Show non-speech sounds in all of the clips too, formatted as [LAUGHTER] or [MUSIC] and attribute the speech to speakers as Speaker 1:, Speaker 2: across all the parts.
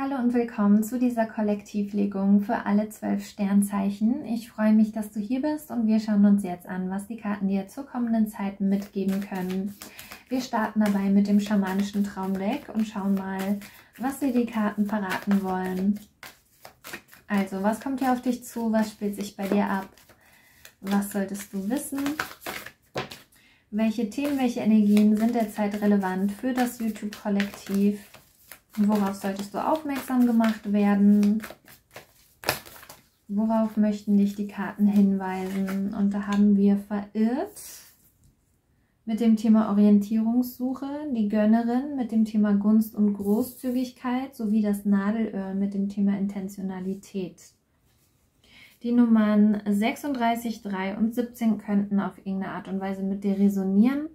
Speaker 1: Hallo und willkommen zu dieser Kollektivlegung für alle zwölf Sternzeichen. Ich freue mich, dass du hier bist und wir schauen uns jetzt an, was die Karten dir zur kommenden Zeit mitgeben können. Wir starten dabei mit dem schamanischen Traumdeck und schauen mal, was dir die Karten verraten wollen. Also, was kommt hier auf dich zu? Was spielt sich bei dir ab? Was solltest du wissen? Welche Themen, welche Energien sind derzeit relevant für das YouTube-Kollektiv? Worauf solltest du aufmerksam gemacht werden? Worauf möchten dich die Karten hinweisen? Und da haben wir verirrt mit dem Thema Orientierungssuche, die Gönnerin mit dem Thema Gunst und Großzügigkeit sowie das Nadelöhr mit dem Thema Intentionalität. Die Nummern 36, 3 und 17 könnten auf irgendeine Art und Weise mit dir resonieren.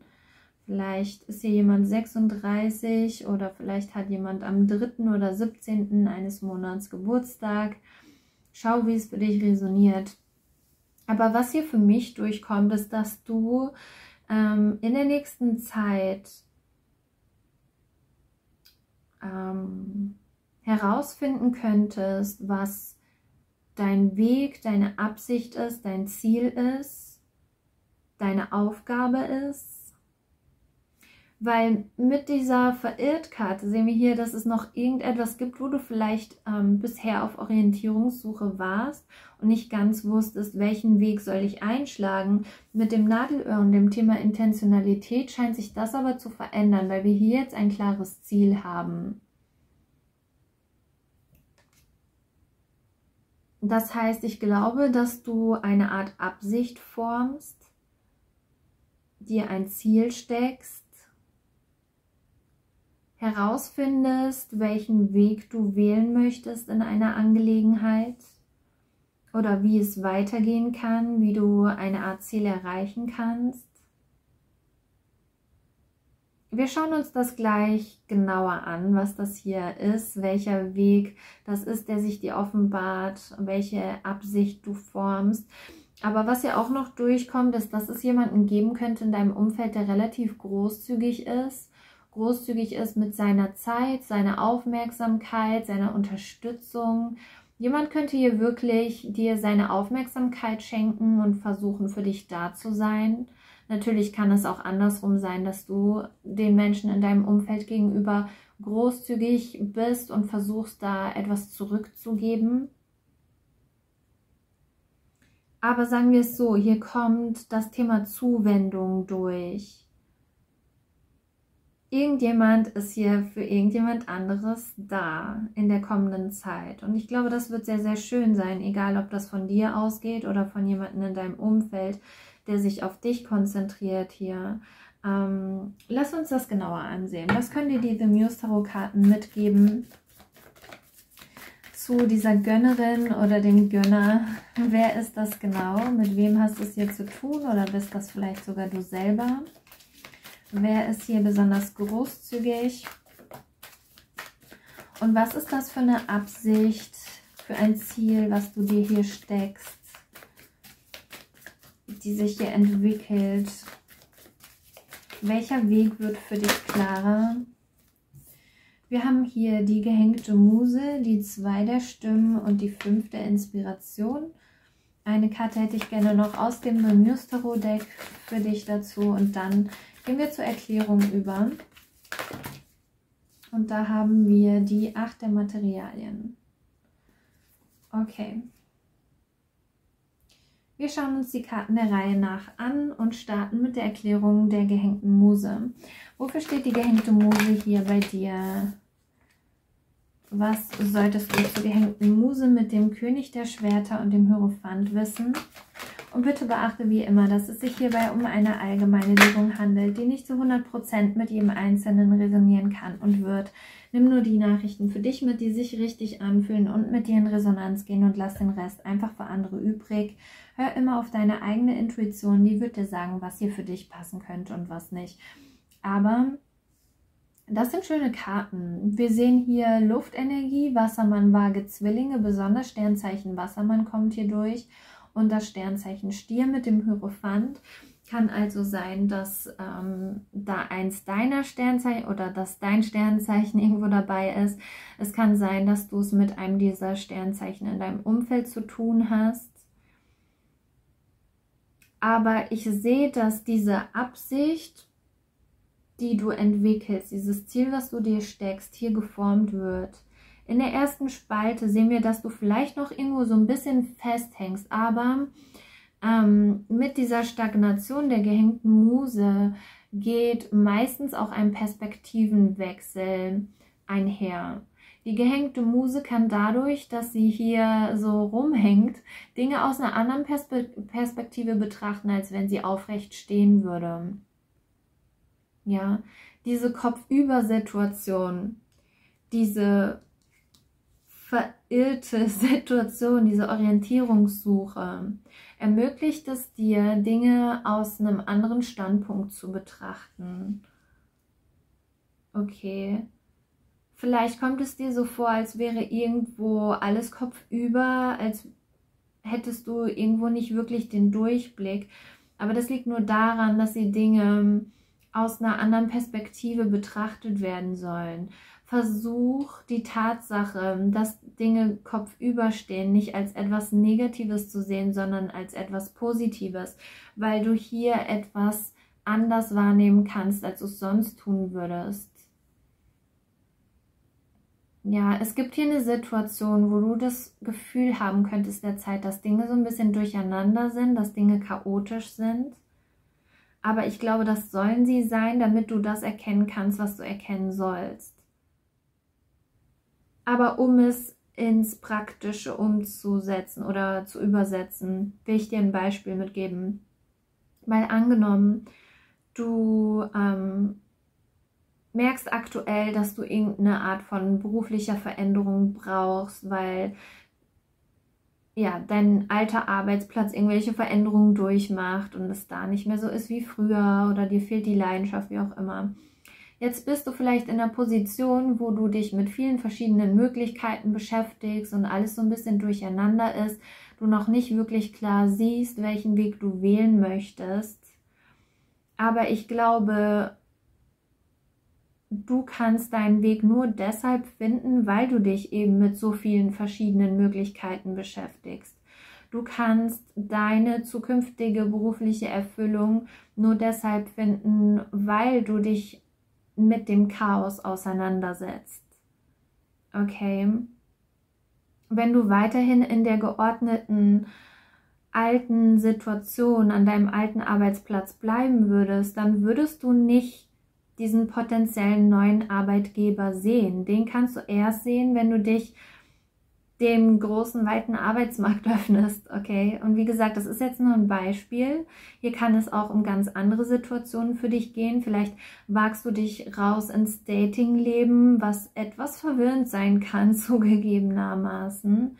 Speaker 1: Vielleicht ist hier jemand 36 oder vielleicht hat jemand am 3. oder 17. eines Monats Geburtstag. Schau, wie es für dich resoniert. Aber was hier für mich durchkommt, ist, dass du ähm, in der nächsten Zeit ähm, herausfinden könntest, was dein Weg, deine Absicht ist, dein Ziel ist, deine Aufgabe ist weil mit dieser Verirrt-Karte sehen wir hier, dass es noch irgendetwas gibt, wo du vielleicht ähm, bisher auf Orientierungssuche warst und nicht ganz wusstest, welchen Weg soll ich einschlagen. Mit dem Nadelöhr und dem Thema Intentionalität scheint sich das aber zu verändern, weil wir hier jetzt ein klares Ziel haben. Das heißt, ich glaube, dass du eine Art Absicht formst, dir ein Ziel steckst, herausfindest, welchen Weg du wählen möchtest in einer Angelegenheit oder wie es weitergehen kann, wie du eine Art Ziel erreichen kannst. Wir schauen uns das gleich genauer an, was das hier ist, welcher Weg das ist, der sich dir offenbart, welche Absicht du formst. Aber was ja auch noch durchkommt, ist, dass es jemanden geben könnte in deinem Umfeld, der relativ großzügig ist großzügig ist mit seiner Zeit, seiner Aufmerksamkeit, seiner Unterstützung. Jemand könnte hier wirklich dir seine Aufmerksamkeit schenken und versuchen, für dich da zu sein. Natürlich kann es auch andersrum sein, dass du den Menschen in deinem Umfeld gegenüber großzügig bist und versuchst, da etwas zurückzugeben. Aber sagen wir es so, hier kommt das Thema Zuwendung durch irgendjemand ist hier für irgendjemand anderes da in der kommenden Zeit. Und ich glaube, das wird sehr, sehr schön sein, egal ob das von dir ausgeht oder von jemandem in deinem Umfeld, der sich auf dich konzentriert hier. Ähm, lass uns das genauer ansehen. Was können dir die The Muse Tarot Karten mitgeben zu dieser Gönnerin oder dem Gönner? Wer ist das genau? Mit wem hast du es hier zu tun oder bist das vielleicht sogar du selber? Wer ist hier besonders großzügig? Und was ist das für eine Absicht, für ein Ziel, was du dir hier steckst, die sich hier entwickelt? Welcher Weg wird für dich klarer? Wir haben hier die gehängte Muse, die zwei der Stimmen und die fünf der Inspiration. Eine Karte hätte ich gerne noch aus dem Muse Tarot Deck für dich dazu und dann Gehen wir zur Erklärung über. Und da haben wir die Acht der Materialien. Okay. Wir schauen uns die Karten der Reihe nach an und starten mit der Erklärung der gehängten Muse. Wofür steht die gehängte Muse hier bei dir? Was solltest du zur gehängten Muse mit dem König der Schwerter und dem Hierophant wissen? Und bitte beachte wie immer, dass es sich hierbei um eine allgemeine Legung handelt, die nicht zu 100% mit jedem Einzelnen resonieren kann und wird. Nimm nur die Nachrichten für dich mit, die sich richtig anfühlen und mit dir in Resonanz gehen und lass den Rest einfach für andere übrig. Hör immer auf deine eigene Intuition, die wird dir sagen, was hier für dich passen könnte und was nicht. Aber das sind schöne Karten. Wir sehen hier Luftenergie, Wassermann, Waage, Zwillinge, besonders Sternzeichen Wassermann kommt hier durch und das Sternzeichen Stier mit dem Hierophant. Kann also sein, dass ähm, da eins deiner Sternzeichen oder dass dein Sternzeichen [LAUGHS] irgendwo dabei ist. Es kann sein, dass du es mit einem dieser Sternzeichen in deinem Umfeld zu tun hast. Aber ich sehe, dass diese Absicht, die du entwickelst, dieses Ziel, was du dir steckst, hier geformt wird. In der ersten Spalte sehen wir, dass du vielleicht noch irgendwo so ein bisschen festhängst, aber ähm, mit dieser Stagnation der gehängten Muse geht meistens auch ein Perspektivenwechsel einher. Die gehängte Muse kann dadurch, dass sie hier so rumhängt, Dinge aus einer anderen Perspe Perspektive betrachten, als wenn sie aufrecht stehen würde. Ja, diese Kopfüber-Situation, diese verirrte [LAUGHS] Situation, diese Orientierungssuche, ermöglicht es dir, Dinge aus einem anderen Standpunkt zu betrachten. Okay. Vielleicht kommt es dir so vor, als wäre irgendwo alles kopfüber, als hättest du irgendwo nicht wirklich den Durchblick. Aber das liegt nur daran, dass die Dinge aus einer anderen Perspektive betrachtet werden sollen. Versuch die Tatsache, dass Dinge kopfüber stehen, nicht als etwas Negatives zu sehen, sondern als etwas Positives, weil du hier etwas anders wahrnehmen kannst, als du es sonst tun würdest. Ja, es gibt hier eine Situation, wo du das Gefühl haben könntest der Zeit, dass Dinge so ein bisschen durcheinander sind, dass Dinge chaotisch sind. Aber ich glaube, das sollen sie sein, damit du das erkennen kannst, was du erkennen sollst. Aber um es ins Praktische umzusetzen oder zu übersetzen, will ich dir ein Beispiel mitgeben. Weil angenommen, du ähm, merkst aktuell, dass du irgendeine Art von beruflicher Veränderung brauchst, weil ja, dein alter Arbeitsplatz irgendwelche Veränderungen durchmacht und es da nicht mehr so ist wie früher oder dir fehlt die Leidenschaft, wie auch immer. Jetzt bist du vielleicht in einer Position, wo du dich mit vielen verschiedenen Möglichkeiten beschäftigst und alles so ein bisschen durcheinander ist, du noch nicht wirklich klar siehst, welchen Weg du wählen möchtest. Aber ich glaube, du kannst deinen Weg nur deshalb finden, weil du dich eben mit so vielen verschiedenen Möglichkeiten beschäftigst. Du kannst deine zukünftige berufliche Erfüllung nur deshalb finden, weil du dich mit dem Chaos auseinandersetzt. Okay? Wenn du weiterhin in der geordneten alten Situation an deinem alten Arbeitsplatz bleiben würdest, dann würdest du nicht diesen potenziellen neuen Arbeitgeber sehen. Den kannst du erst sehen, wenn du dich dem großen, weiten Arbeitsmarkt [LAUGHS] öffnest, okay? Und wie gesagt, das ist jetzt nur ein Beispiel. Hier kann es auch um ganz andere Situationen für dich gehen. Vielleicht wagst du dich raus ins Datingleben, was etwas verwirrend sein kann, [LAUGHS] zugegebenermaßen.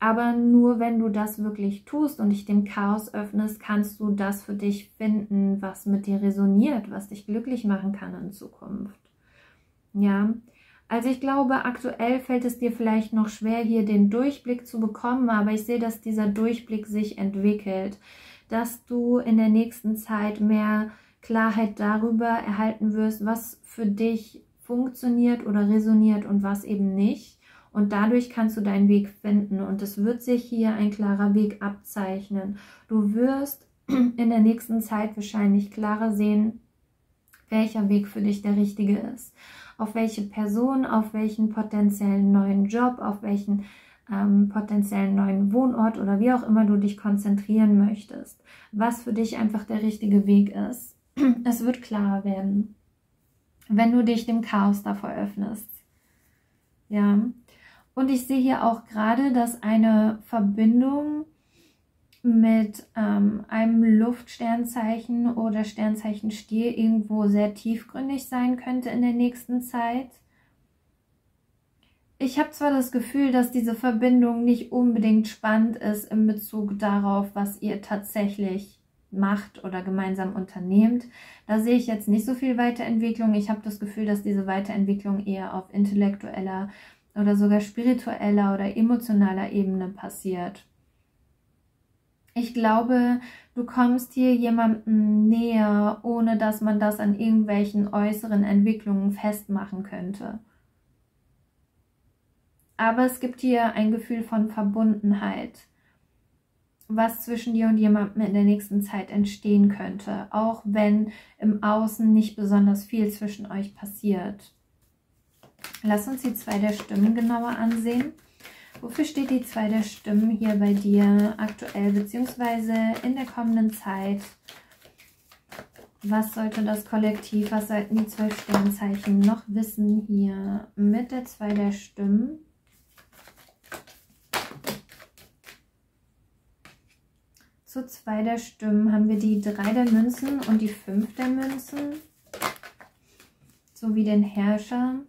Speaker 1: Aber nur wenn du das wirklich tust und dich dem Chaos öffnest, kannst du das für dich finden, was mit dir resoniert, was dich glücklich machen kann in Zukunft. Ja, also ich glaube, aktuell fällt es dir vielleicht noch schwer, hier den Durchblick zu bekommen, aber ich sehe, dass dieser Durchblick sich entwickelt, dass du in der nächsten Zeit mehr Klarheit darüber erhalten wirst, was für dich funktioniert oder resoniert und was eben nicht. Und dadurch kannst du deinen Weg finden und es wird sich hier ein klarer Weg abzeichnen. Du wirst [CLEARS THROAT] in der nächsten Zeit wahrscheinlich klarer sehen, welcher Weg für dich der richtige ist auf welche Person, auf welchen potenziellen neuen Job, auf welchen ähm, potenziellen neuen Wohnort oder wie auch immer du dich konzentrieren möchtest, was für dich einfach der richtige Weg ist. [CLEARS THROAT] Es wird klarer werden, wenn du dich dem Chaos davor öffnest. Ja. Und ich sehe hier auch gerade, dass eine Verbindung mit ähm, einem Luftsternzeichen oder Sternzeichen Stier irgendwo sehr tiefgründig sein könnte in der nächsten Zeit. Ich habe zwar das Gefühl, dass diese Verbindung nicht unbedingt spannend ist in Bezug darauf, was ihr tatsächlich macht oder gemeinsam unternehmt. Da sehe ich jetzt nicht so viel Weiterentwicklung. Ich habe das Gefühl, dass diese Weiterentwicklung eher auf intellektueller oder sogar spiritueller oder emotionaler Ebene passiert. Ich glaube, du kommst hier jemandem näher, ohne dass man das an irgendwelchen äußeren Entwicklungen festmachen könnte. Aber es gibt hier ein Gefühl von Verbundenheit, was zwischen dir und jemandem in der nächsten Zeit entstehen könnte, auch wenn im Außen nicht besonders viel zwischen euch passiert. Lass uns die zwei der Stimmen genauer ansehen. Wofür steht die zwei der Stimmen hier bei dir aktuell beziehungsweise in der kommenden Zeit? Was sollte das Kollektiv, was sollten die zwölf Sternzeichen noch wissen hier mit der zwei der Stimmen? Zu zwei der Stimmen haben wir die drei der Münzen und die fünf der Münzen sowie den Herrscher.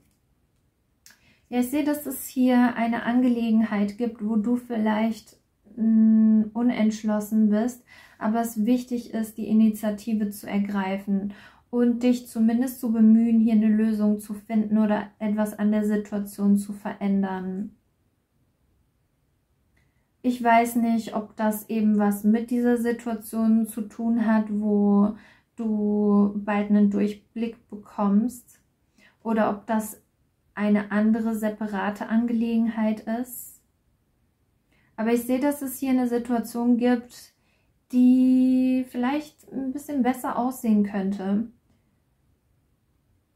Speaker 1: Ja, ich sehe, dass es hier eine Angelegenheit gibt, wo du vielleicht mh, mm, unentschlossen bist, aber es wichtig ist, die Initiative zu ergreifen und dich zumindest zu bemühen, hier eine Lösung zu finden oder etwas an der Situation zu verändern. Ich weiß nicht, ob das eben was mit dieser Situation zu tun hat, wo du bald einen Durchblick bekommst oder ob das eine andere separate Angelegenheit ist. Aber ich sehe, dass es hier eine Situation gibt, die vielleicht ein bisschen besser aussehen könnte.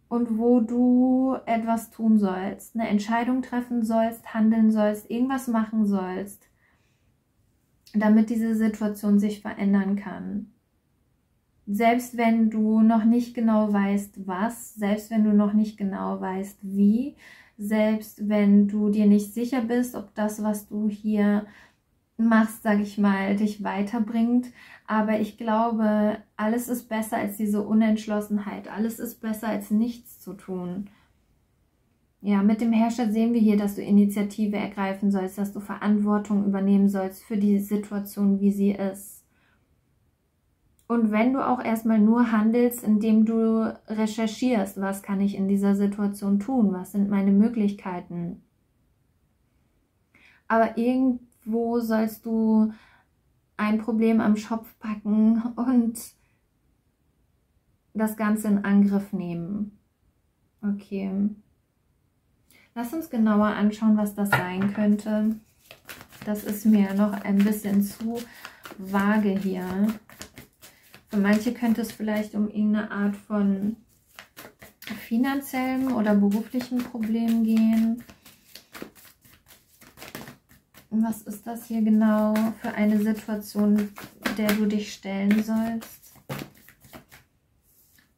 Speaker 1: Und wo du etwas tun sollst, eine Entscheidung treffen sollst, handeln sollst, irgendwas machen sollst damit diese Situation sich verändern kann. Selbst wenn du noch nicht genau weißt, was, selbst wenn du noch nicht genau weißt, wie, selbst wenn du dir nicht sicher bist, ob das, was du hier machst, sage ich mal, dich weiterbringt. Aber ich glaube, alles ist besser als diese Unentschlossenheit. Alles ist besser als nichts zu tun. Ja, mit dem Herrscher sehen wir hier, dass du Initiative ergreifen sollst, dass du Verantwortung übernehmen sollst für die Situation, wie sie ist. Und wenn du auch erstmal nur handelst, indem du recherchierst, was kann ich in dieser Situation tun, was sind meine Möglichkeiten. Aber irgendwo sollst du ein Problem am Schopf packen [LAUGHS] und das Ganze in Angriff nehmen. Okay. Lass uns genauer anschauen, was das sein könnte. Das ist mir noch ein bisschen zu vage hier. Für manche könnte es vielleicht um irgendeine Art von finanziellen oder beruflichen Problem gehen. Was ist das hier genau für eine Situation, der du dich stellen sollst?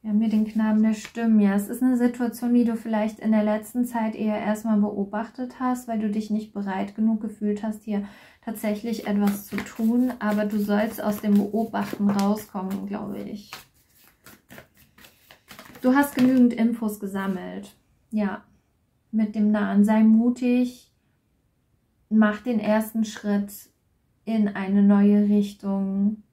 Speaker 1: Haben hier den Knaben der Stimmen. Ja, es ist eine Situation, die du vielleicht in der letzten Zeit eher erstmal beobachtet hast, weil du dich nicht bereit genug gefühlt hast, hier tatsächlich etwas zu tun. Aber du sollst aus dem Beobachten rauskommen, glaube ich. Du hast genügend Infos gesammelt. Ja, mit dem Nahen. Sei mutig. Mach den ersten Schritt in eine neue Richtung.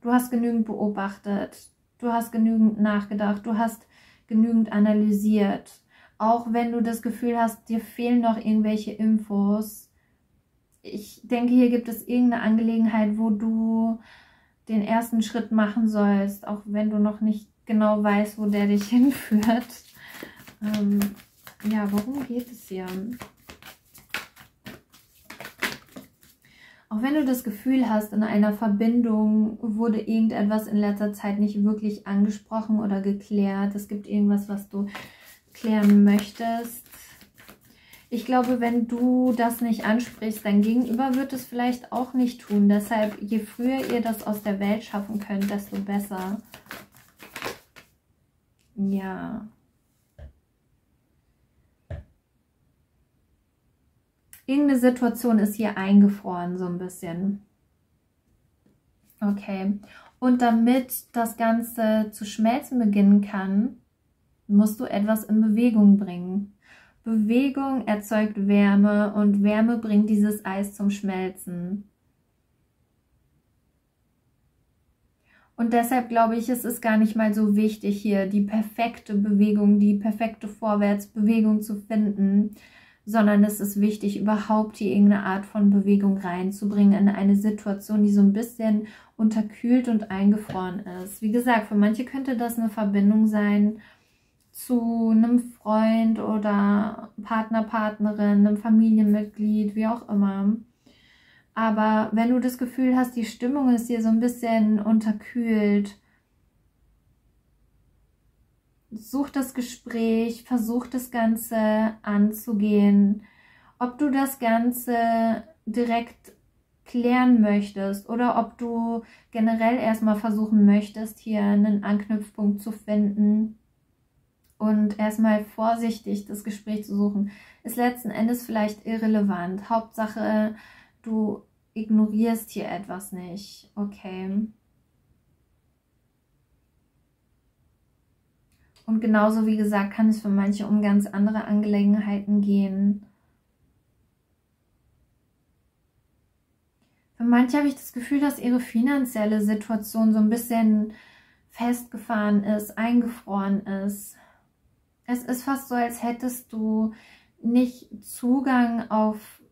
Speaker 1: Du hast genügend beobachtet Du hast genügend nachgedacht, du hast genügend analysiert. Auch wenn du das Gefühl hast, dir fehlen noch irgendwelche Infos. Ich denke, hier gibt es irgendeine Angelegenheit, wo du den ersten Schritt machen sollst, auch wenn du noch nicht genau weißt, wo der dich [LAUGHS] hinführt. Ähm, ja, worum geht es hier? Auch wenn du das Gefühl hast, in einer Verbindung wurde irgendetwas in letzter Zeit nicht wirklich angesprochen oder geklärt, es gibt irgendwas, was du klären möchtest. Ich glaube, wenn du das nicht ansprichst, dein Gegenüber wird es vielleicht auch nicht tun. Deshalb, je früher ihr das aus der Welt schaffen könnt, desto besser. Ja. Irgendeine Situation ist hier eingefroren, so ein bisschen. Okay. Und damit das Ganze zu schmelzen beginnen kann, musst du etwas in Bewegung bringen. Bewegung erzeugt Wärme und Wärme bringt dieses Eis zum Schmelzen. Und deshalb glaube ich, es ist gar nicht mal so wichtig, hier die perfekte Bewegung, die perfekte Vorwärtsbewegung zu finden, sondern es ist wichtig, überhaupt hier irgendeine Art von Bewegung reinzubringen in eine Situation, die so ein bisschen unterkühlt und eingefroren ist. Wie gesagt, für manche könnte das eine Verbindung sein zu einem Freund oder Partner, Partnerin, einem Familienmitglied, wie auch immer. Aber wenn du das Gefühl hast, die Stimmung ist hier so ein bisschen unterkühlt, such das Gespräch, versuch das Ganze anzugehen. Ob du das Ganze direkt klären möchtest oder ob du generell erstmal versuchen möchtest, hier einen Anknüpfpunkt zu finden und erstmal vorsichtig das Gespräch zu suchen, ist letzten Endes vielleicht irrelevant. Hauptsache, du ignorierst hier etwas nicht. Okay. Und genauso wie gesagt kann es für manche um ganz andere Angelegenheiten gehen. Für manche habe ich das Gefühl, dass ihre finanzielle Situation so ein bisschen festgefahren ist, eingefroren ist. Es ist fast so, als hättest du nicht Zugang auf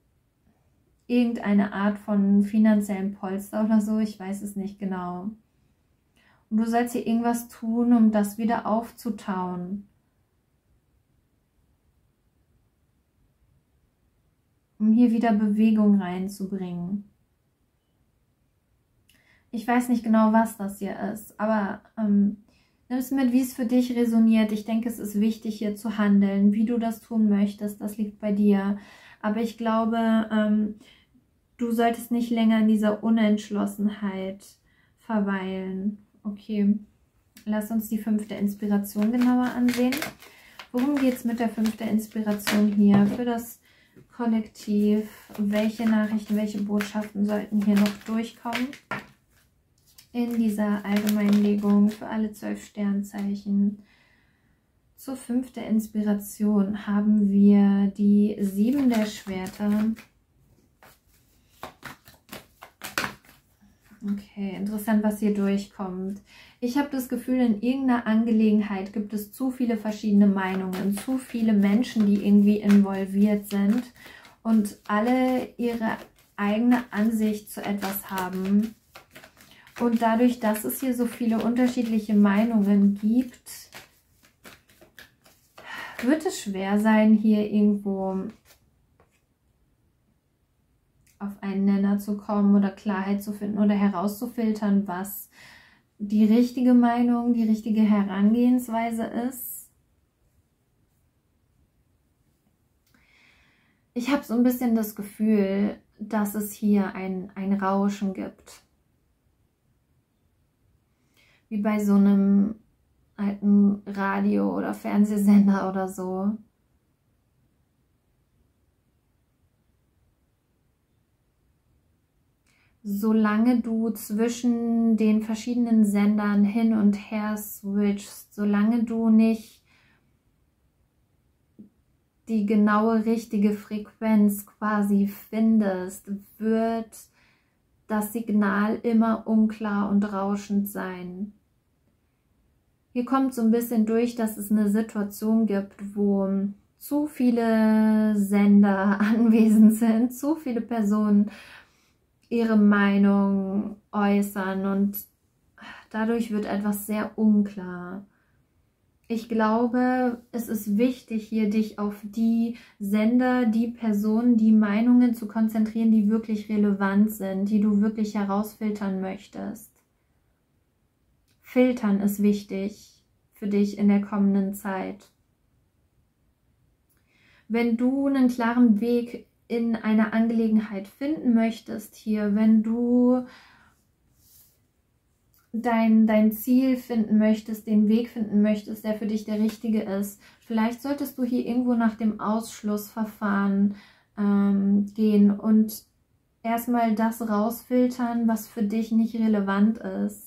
Speaker 1: irgendeine Art von finanziellen Polster oder so. Ich weiß es nicht genau. Und du sollst hier irgendwas tun, um das wieder aufzutauen. Um hier wieder Bewegung reinzubringen. Ich weiß nicht genau, was das hier ist, aber ähm, nimm es mit, wie es für dich resoniert. Ich denke, es ist wichtig, hier zu handeln. Wie du das tun möchtest, das liegt bei dir. Aber ich glaube, ähm, du solltest nicht länger in dieser Unentschlossenheit verweilen. Okay, lass uns die fünfte Inspiration genauer ansehen. Worum geht es mit der fünften Inspiration hier für das Kollektiv? Welche Nachrichten, welche Botschaften sollten hier noch durchkommen? In dieser Allgemeinlegung für alle zwölf Sternzeichen. Zur fünften Inspiration haben wir die sieben der Schwerter. Okay, interessant, was hier durchkommt. Ich habe das Gefühl, in irgendeiner Angelegenheit gibt es zu viele verschiedene Meinungen, zu viele Menschen, die irgendwie involviert sind und alle ihre eigene Ansicht zu etwas haben. Und dadurch, dass es hier so viele unterschiedliche Meinungen gibt, wird es schwer sein, hier irgendwo auf einen Nenner zu kommen oder Klarheit zu finden oder herauszufiltern, was die richtige Meinung, die richtige Herangehensweise ist. Ich habe so ein bisschen das Gefühl, dass es hier ein, ein Rauschen gibt. Wie bei so einem alten Radio- oder Fernsehsender oder so. Solange du zwischen den verschiedenen Sendern hin und her switchst, solange du nicht die genaue richtige Frequenz quasi findest, wird das Signal immer unklar und rauschend sein. Hier kommt so ein bisschen durch, dass es eine Situation gibt, wo zu viele Sender [LAUGHS] anwesend sind, zu viele Personen ihre Meinung äußern und dadurch wird etwas sehr unklar. Ich glaube, es ist wichtig, hier dich auf die Sender, die Personen, die Meinungen zu konzentrieren, die wirklich relevant sind, die du wirklich herausfiltern möchtest. Filtern ist wichtig für dich in der kommenden Zeit. Wenn du einen klaren Weg in einer Angelegenheit finden möchtest hier, wenn du dein, dein Ziel finden möchtest, den Weg finden möchtest, der für dich der richtige ist. Vielleicht solltest du hier irgendwo nach dem Ausschlussverfahren ähm, gehen und erstmal das rausfiltern, was für dich nicht relevant ist.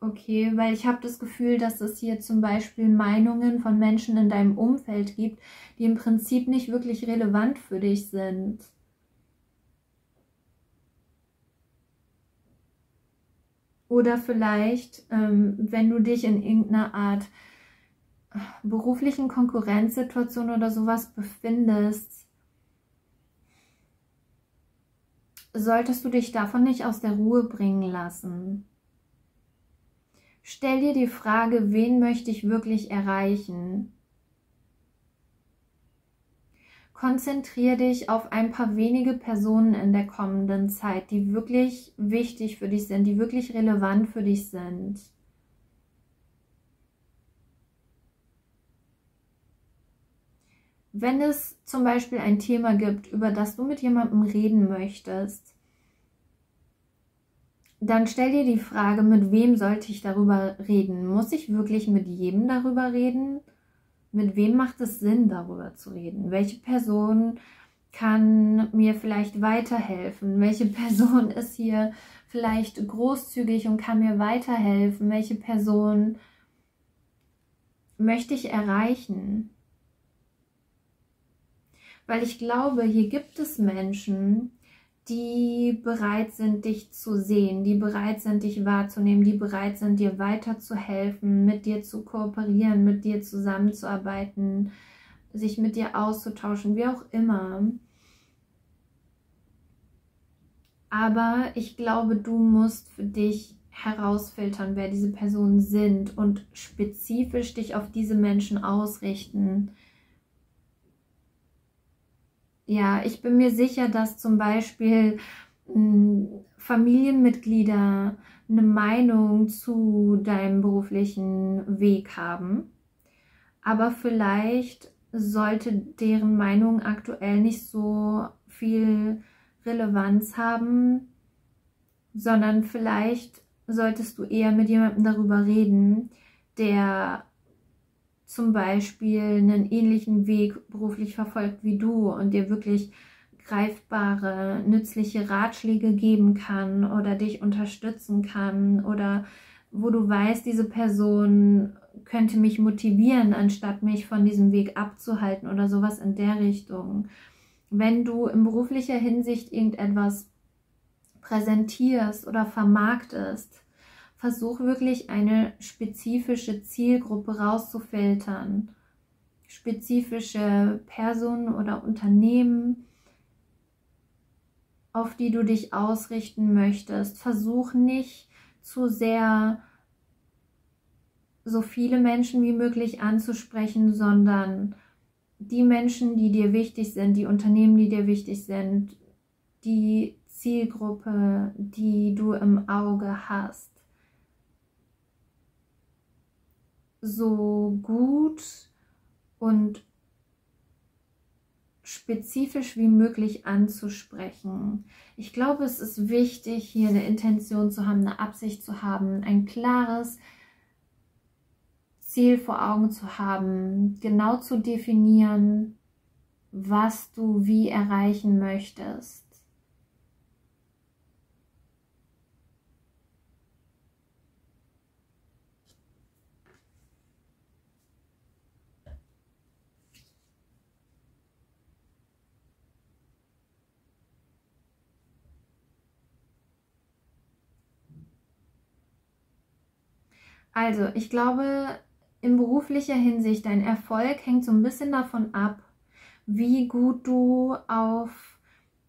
Speaker 1: Okay, weil ich habe das Gefühl, dass es hier zum Beispiel Meinungen von Menschen in deinem Umfeld gibt, die im Prinzip nicht wirklich relevant für dich sind. Oder vielleicht, ähm, wenn du dich in irgendeiner Art beruflichen Konkurrenzsituation oder sowas befindest, solltest du dich davon nicht aus der Ruhe bringen lassen. Stell dir die Frage, wen möchte ich wirklich erreichen? Konzentriere dich auf ein paar wenige Personen in der kommenden Zeit, die wirklich wichtig für dich sind, die wirklich relevant für dich sind. Wenn es zum Beispiel ein Thema gibt, über das du mit jemandem reden möchtest, dann stell dir die Frage, mit wem sollte ich darüber reden? Muss ich wirklich mit jedem darüber reden? Mit wem macht es Sinn, darüber zu reden? Welche Person kann mir vielleicht weiterhelfen? Welche Person [LAUGHS] ist hier vielleicht großzügig und kann mir weiterhelfen? Welche Person möchte ich erreichen? Weil ich glaube, hier gibt es Menschen, die bereit sind, dich zu sehen, die bereit sind, dich wahrzunehmen, die bereit sind, dir weiterzuhelfen, mit dir zu kooperieren, mit dir zusammenzuarbeiten, sich mit dir auszutauschen, wie auch immer. Aber ich glaube, du musst für dich herausfiltern, wer diese Personen sind und spezifisch dich auf diese Menschen ausrichten ja, ich bin mir sicher, dass zum Beispiel hm, Familienmitglieder eine Meinung zu deinem beruflichen Weg haben, aber vielleicht sollte deren Meinung aktuell nicht so viel Relevanz haben, sondern vielleicht solltest du eher mit jemandem darüber reden, der zum Beispiel einen ähnlichen Weg beruflich verfolgt wie du und dir wirklich greifbare, nützliche Ratschläge geben kann oder dich unterstützen kann oder wo du weißt, diese Person könnte mich motivieren, anstatt mich von diesem Weg abzuhalten oder sowas in der Richtung. Wenn du in beruflicher Hinsicht irgendetwas präsentierst oder vermarktest, versuch wirklich eine spezifische Zielgruppe rauszufiltern. Spezifische Personen oder Unternehmen, auf die du dich ausrichten möchtest. Versuch nicht zu sehr so viele Menschen wie möglich anzusprechen, sondern die Menschen, die dir wichtig sind, die Unternehmen, die dir wichtig sind, die Zielgruppe, die du im Auge hast. So gut und spezifisch wie möglich anzusprechen. Ich glaube, es ist wichtig, hier eine Intention zu haben, eine Absicht zu haben, ein klares Ziel vor Augen zu haben, genau zu definieren, was du wie erreichen möchtest. Also, ich glaube, in beruflicher Hinsicht, dein Erfolg hängt so ein bisschen davon ab, wie gut du auf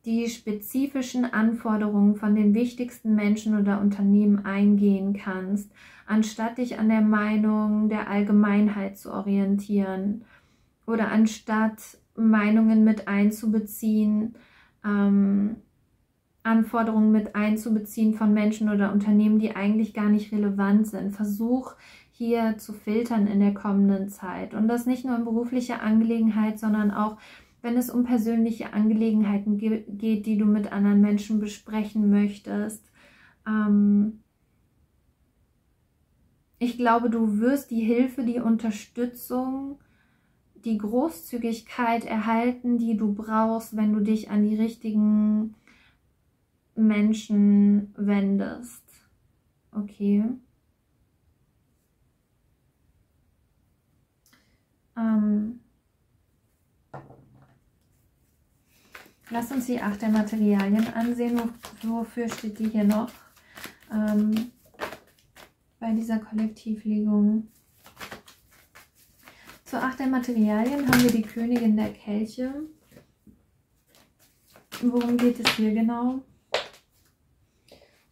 Speaker 1: die spezifischen Anforderungen von den wichtigsten Menschen oder Unternehmen eingehen kannst, anstatt dich an der Meinung der Allgemeinheit zu orientieren oder anstatt Meinungen mit einzubeziehen, ähm, Anforderungen mit einzubeziehen von Menschen oder Unternehmen, die eigentlich gar nicht relevant sind. Versuch hier zu filtern in der kommenden Zeit. Und das nicht nur in beruflicher Angelegenheit, sondern auch, wenn es um persönliche Angelegenheiten geht, die du mit anderen Menschen besprechen möchtest. Ähm ich glaube, du wirst die Hilfe, die Unterstützung, die Großzügigkeit erhalten, die du brauchst, wenn du dich an die richtigen Menschen wendest. Okay. Ähm, lass uns die Acht der Materialien ansehen. Wofür steht die hier noch ähm, bei dieser Kollektivlegung? Zur Acht der Materialien haben wir die Königin der Kelche. Worum geht es hier genau?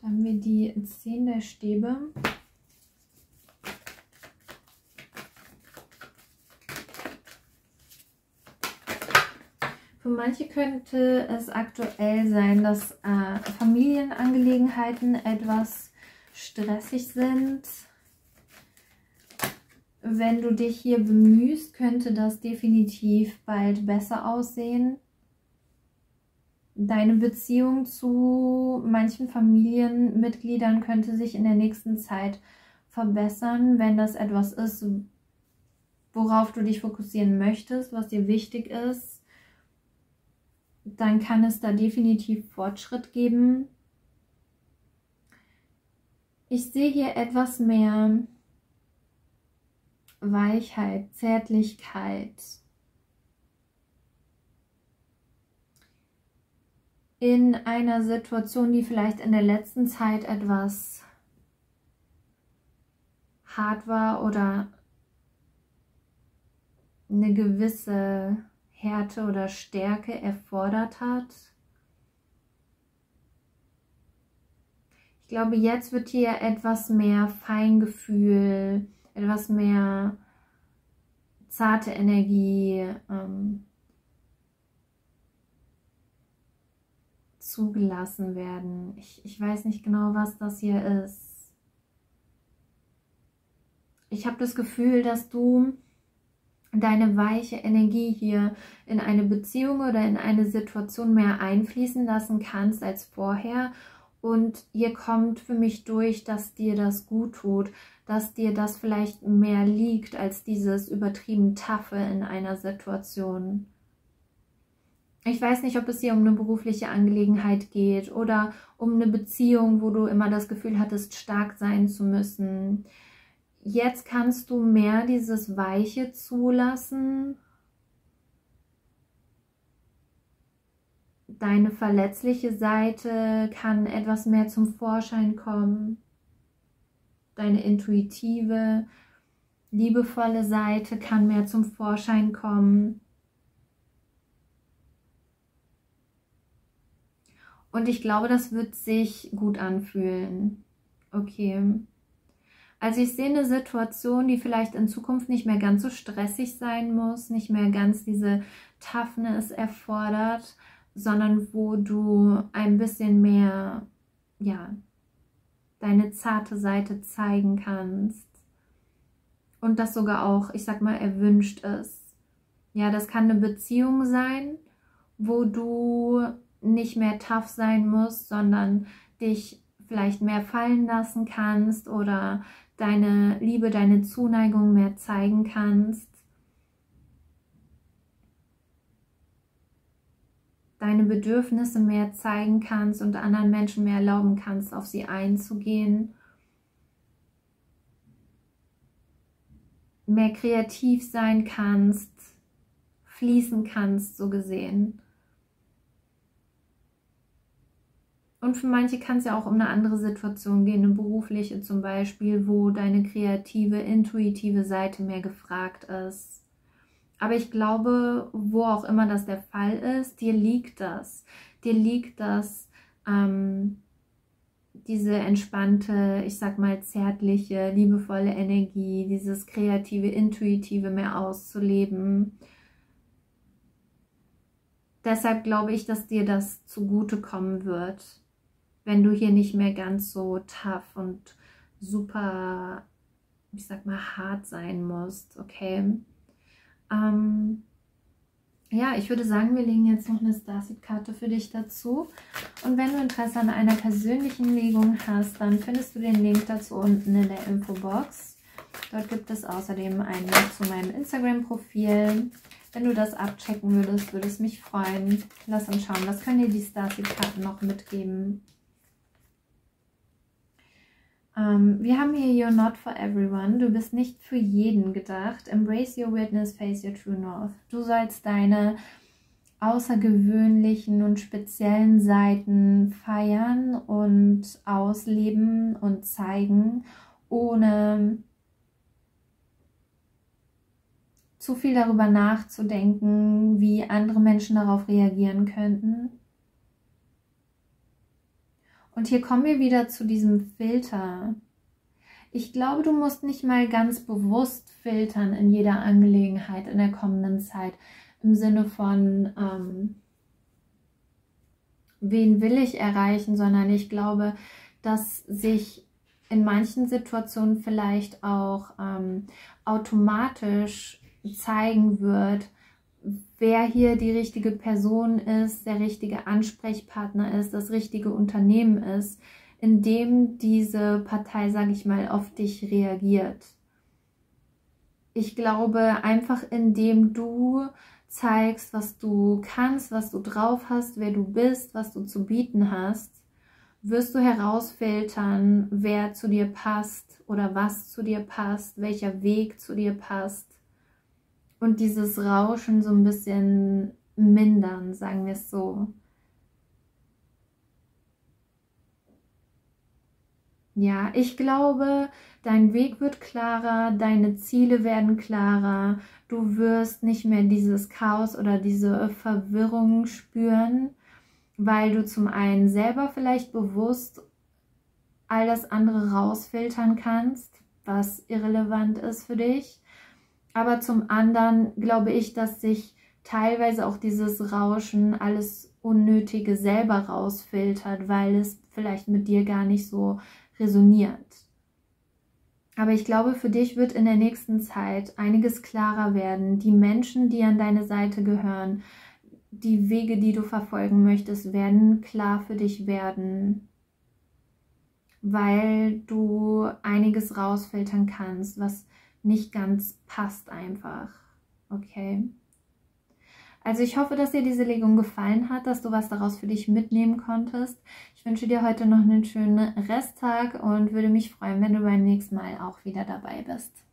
Speaker 1: Haben wir die Zehn der Stäbe. Für manche könnte es aktuell sein, dass äh, Familienangelegenheiten etwas stressig sind. Wenn du dich hier bemühst, könnte das definitiv bald besser aussehen. Deine Beziehung zu manchen Familienmitgliedern könnte sich in der nächsten Zeit verbessern, wenn das etwas ist, worauf du dich fokussieren möchtest, was dir wichtig ist dann kann es da definitiv Fortschritt geben. Ich sehe hier etwas mehr Weichheit, Zärtlichkeit. In einer Situation, die vielleicht in der letzten Zeit etwas hart war oder eine gewisse Härte oder Stärke erfordert hat. Ich glaube, jetzt wird hier etwas mehr Feingefühl, etwas mehr zarte Energie ähm, zugelassen werden. Ich, ich weiß nicht genau, was das hier ist. Ich habe das Gefühl, dass du deine weiche Energie hier in eine Beziehung oder in eine Situation mehr einfließen lassen kannst als vorher. Und hier kommt für mich durch, dass dir das gut tut, dass dir das vielleicht mehr liegt als dieses übertrieben Taffe in einer Situation. Ich weiß nicht, ob es hier um eine berufliche Angelegenheit geht oder um eine Beziehung, wo du immer das Gefühl hattest, stark sein zu müssen Jetzt kannst du mehr dieses Weiche zulassen. Deine verletzliche Seite kann etwas mehr zum Vorschein kommen. Deine intuitive, liebevolle Seite kann mehr zum Vorschein kommen. Und ich glaube, das wird sich gut anfühlen. Okay. Also ich sehe eine Situation, die vielleicht in Zukunft nicht mehr ganz so stressig sein muss, nicht mehr ganz diese Toughness erfordert, sondern wo du ein bisschen mehr, ja, deine zarte Seite zeigen kannst. Und das sogar auch, ich sag mal, erwünscht ist. Ja, das kann eine Beziehung sein, wo du nicht mehr tough sein musst, sondern dich vielleicht mehr fallen lassen kannst oder deine Liebe, deine Zuneigung mehr zeigen kannst. Deine Bedürfnisse mehr zeigen kannst und anderen Menschen mehr erlauben kannst, auf sie einzugehen. Mehr kreativ sein kannst, fließen kannst, so gesehen. Und für manche kann es ja auch um eine andere Situation gehen, eine berufliche zum Beispiel, wo deine kreative, intuitive Seite mehr gefragt ist. Aber ich glaube, wo auch immer das der Fall ist, dir liegt das. Dir liegt das, ähm, diese entspannte, ich sag mal zärtliche, liebevolle Energie, dieses kreative, intuitive mehr auszuleben. Deshalb glaube ich, dass dir das zugutekommen wird wenn du hier nicht mehr ganz so tough und super, ich sag mal, hart sein musst, okay? Ähm, ja, ich würde sagen, wir legen jetzt noch eine Starseed-Karte für dich dazu. Und wenn du Interesse an einer persönlichen Legung hast, dann findest du den Link dazu unten in der Infobox. Dort gibt es außerdem einen Link zu meinem Instagram-Profil. Wenn du das abchecken würdest, würde es mich freuen. Lass uns schauen, was können dir die Starseed-Karten noch mitgeben. Ähm, wir haben hier You're not for everyone. Du bist nicht für jeden gedacht. Embrace your witness, face your true north. Du sollst deine außergewöhnlichen und speziellen Seiten feiern und ausleben und zeigen, ohne zu viel darüber nachzudenken, wie andere Menschen darauf reagieren könnten. Und hier kommen wir wieder zu diesem Filter. Ich glaube, du musst nicht mal ganz bewusst filtern in jeder Angelegenheit in der kommenden Zeit. Im Sinne von, ähm, wen will ich erreichen, sondern ich glaube, dass sich in manchen Situationen vielleicht auch ähm, automatisch zeigen wird, wer hier die richtige Person ist, der richtige Ansprechpartner ist, das richtige Unternehmen ist, in dem diese Partei, sage ich mal, auf dich reagiert. Ich glaube, einfach indem du zeigst, was du kannst, was du drauf hast, wer du bist, was du zu bieten hast, wirst du herausfiltern, wer zu dir passt oder was zu dir passt, welcher Weg zu dir passt und dieses Rauschen so ein bisschen mindern, sagen wir es so. Ja, ich glaube, dein Weg wird klarer, deine Ziele werden klarer, du wirst nicht mehr dieses Chaos oder diese Verwirrung spüren, weil du zum einen selber vielleicht bewusst all das andere rausfiltern kannst, was irrelevant ist für dich. Aber zum anderen glaube ich, dass sich teilweise auch dieses Rauschen, alles Unnötige selber rausfiltert, weil es vielleicht mit dir gar nicht so resoniert. Aber ich glaube, für dich wird in der nächsten Zeit einiges klarer werden. Die Menschen, die an deine Seite gehören, die Wege, die du verfolgen möchtest, werden klar für dich werden, weil du einiges rausfiltern kannst, was nicht ganz passt einfach. Okay? Also ich hoffe, dass dir diese Legung gefallen hat, dass du was daraus für dich mitnehmen konntest. Ich wünsche dir heute noch einen schönen Resttag und würde mich freuen, wenn du beim nächsten Mal auch wieder dabei bist.